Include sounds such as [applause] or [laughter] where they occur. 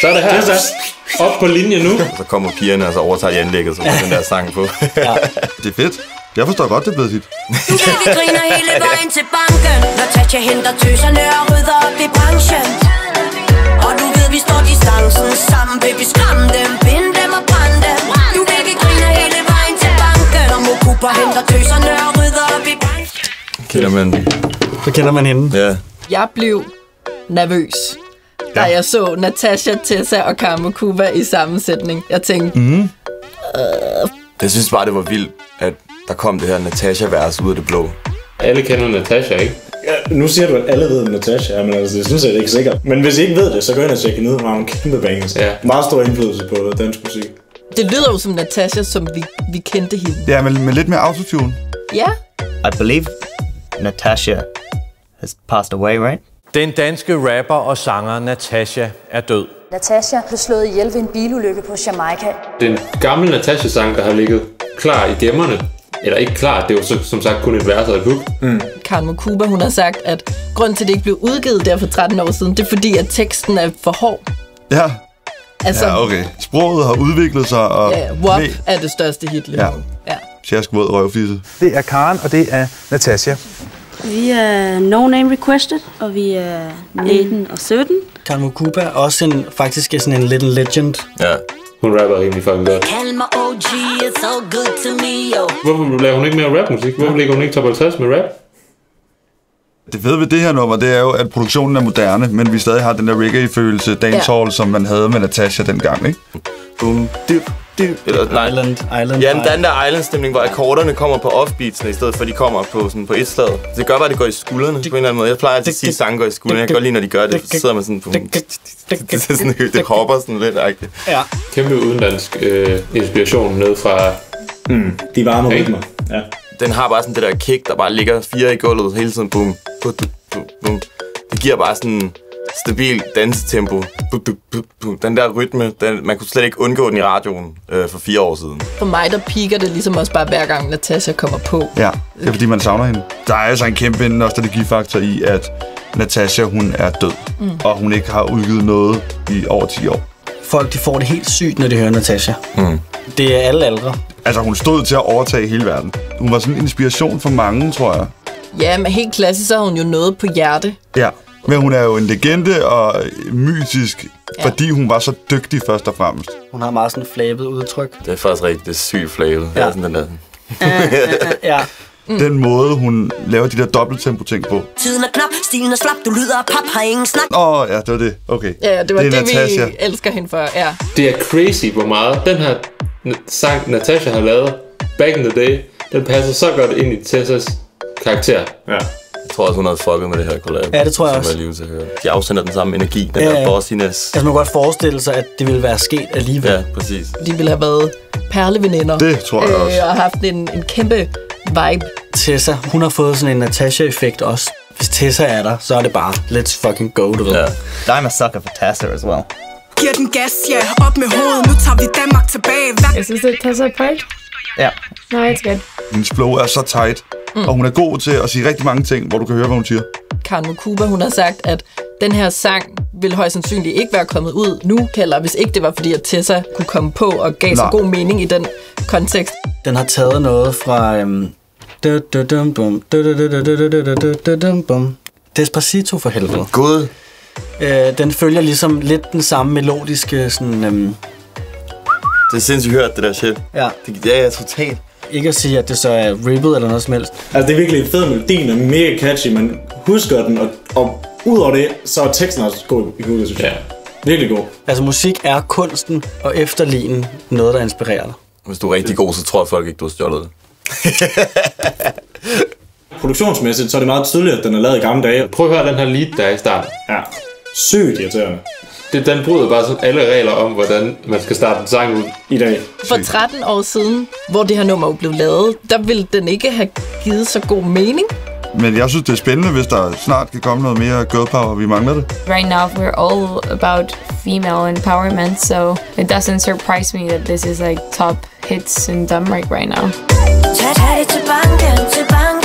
Så er det her. Op på linje nu. Så kommer pigerne, og så overtager de anlægget, så den der sang på. [laughs] Det er fedt. Jeg forstår godt, det er blevet. Nu kan vi griner hele vejen til banken Natasha henter tøserne og rydder op i branchen Og du ved, vi står distancen sammen Baby, skram dem, bind dem og brænd dem Nu kan vi griner hele vejen til banken Og Mokuba henter tøserne og rydder op i branchen Kender man. Så kender man hende. Ja. Jeg blev nervøs, da jeg så Natasha, Tessa og Karma Kuba i sammensætning. Jeg tænkte, Mm. Jeg synes bare, det var vildt, at der kom det her Natasha-vers ud af det blå. Alle kender Natasha, ikke? Ja, nu siger du, at alle ved, at Natasha er, men altså, det synes jeg ikke sikkert. Men hvis I ikke ved det, så gå ind og tjek hende ud. Hun har en kæmpe bangers. Ja. Meget stor indflydelse på dansk musik. det lyder jo som Natasha, som vi, vi kendte hende. Ja, men med lidt mere autotune. Ja, I believe Natasha has passed away, right? Den danske rapper og sanger Natasha er død. Natasha blev slået ihjel ved en bilulykke på Jamaica. Det er en gammel Natasha-sang, der har ligget klar i gemmerne. Eller ikke klar, det er jo så, som sagt kun et vers og et hook. Mm. Karen Kuba, hun har sagt, at grunden til, at det ikke blev udgivet der for 13 år siden, det er fordi, at teksten er for hård. Ja. Altså, Ja, okay. Sproget har udviklet sig, og... ja, WAP er det største hit lige Ja. nu. Ja. Tjask våd røvfisse. Det er Karen, og det er Natasha. Vi er No Name Requested, og vi er 19 og 17. Karma Kuba er også en, faktisk er sådan en little legend. Ja. Hun rapper rimelig fucking godt. Kald mig OG, it's so good to me, yo Hvorfor laver hun ikke mere rapmusik? Hvorfor ligger hun ikke top 50 med rap? Det fede ved det her nummer, det er jo, at produktionen er moderne, men vi stadig har den der reggae-følelse, dancehall, ja. som man havde med Natasha dengang, ikke? Boom, dyb, dyb. Eller, nej. Island, Island. Ja, den der island-stemning, hvor akkorderne kommer på offbeatsene, i stedet for at de kommer på, sådan, på et slag. Det gør bare, at det går i skuldrene på en eller anden måde. Jeg plejer altid at sige, at sange går i skuldrene. Jeg kan godt lide, når de gør det. Så sidder man sådan på... [laughs] Det, er sådan, det hopper sådan lidt. Agtigt. Ja. Kæmpe udenlandsk øh, inspiration ned fra... Mm. De varme rytmer. Ja. Den har bare sådan det der kick, der bare ligger fire i gulvet hele tiden. Boom, boom, boom, boom. Det giver bare sådan en stabil dansetempo. Boom, boom. Den der rytme, den, man kunne slet ikke undgå den i radioen øh, for fire år siden. For mig, der piker det ligesom også bare hver gang Natasha kommer på. Ja, det er fordi, man savner hende. Der er altså en kæmpe nostalgifaktor i, at Natasha, hun er død. Mm. Og hun ikke har udgivet noget i over 10 år. Folk de får det helt sygt, når de hører Natasha. Mm. Det er alle aldre. Altså, hun stod til at overtage hele verden. Hun var sådan en inspiration for mange, tror jeg. Ja, men helt klassisk, så har hun jo noget på hjerte. Ja. Men hun er jo en legende og mytisk, Ja. fordi hun var så dygtig først og fremmest. Hun har meget sådan flabet udtryk. Det er faktisk rigtigt, det er sygt flavet. Ja. Ja. Det sådan den der... [laughs] Ja. Mm. Den måde, hun laver de der dobbelttempo-ting på. Tiden er knap, stilen er slap, du lyder af pap, har ingen snak Åh, oh, ja, det var det. Okay. Ja, det var det, er det Natasha. vi elsker hende for. Ja. Det er crazy, hvor meget den her sang, Natasha har lavet back in the day, den passer så godt ind i Tessas karakter. Ja. Jeg tror også, hun havde fucket med det her collab. Ja, det tror jeg også. er lige til at høre. De afsender den samme energi, den Ja, der ja. bossiness. Altså, man kan godt forestille sig, at det ville være sket alligevel. Ja, præcis. De ville have været perleveninder. Det tror jeg også. Og haft en, en kæmpe vibe. Tessa, hun har fået sådan en Natasha-effekt også. Hvis Tessa er der, så er det bare, let's fucking go, du ved. Ja. I'm a sucker for Tessa as well. Giver den gas, ja, op med hovedet, nu tager vi Danmark tilbage. Hver... Is this a Tessa part? Yeah. No, it's good. Hendes flow er så tight, Mm. Og hun er god til at sige rigtig mange ting, hvor du kan høre, hvad hun siger. Carmen Kuba, hun har sagt, at den her sang ville højst sandsynligt ikke være kommet ud nu, eller hvis ikke det var fordi, at Tessa kunne komme på og gav Nej. så god mening i den kontekst. Den har taget noget fra... Øhm Despacito for helvede. God. Øh, den følger ligesom lidt den samme melodiske sådan... Øhm... Det er sindssygt hørt, det der shit. Ja. Det, ja, ja, totalt. Ikke at sige, at det så er ribbet eller noget som helst. Altså, det er virkelig en fed melodi, den er mega catchy, man husker den, og, og udover det, så er teksten også god i hovedet, synes jeg. Virkelig god. Altså musik er kunsten, og efterlignen noget, der inspirerer dig. Hvis du er rigtig god, så tror jeg folk ikke, du har stjålet det. [laughs] Produktionsmæssigt, så er det meget tydeligt, at den er lavet i gamle dage. Prøv at høre den her lead, der er i starten. Ja. Sygt irriterende. Det, den bryder bare sådan alle regler om, hvordan man skal starte en sang ud. I dag. For 13 år siden, hvor det her nummer blev lavet, der ville den ikke have givet så god mening. Men jeg synes, det er spændende, hvis der snart kan komme noget mere girl power. Vi mangler det. Right now, we're all about female empowerment, so it doesn't surprise me that this is like top hits in Denmark right now. Tag, tag det til banken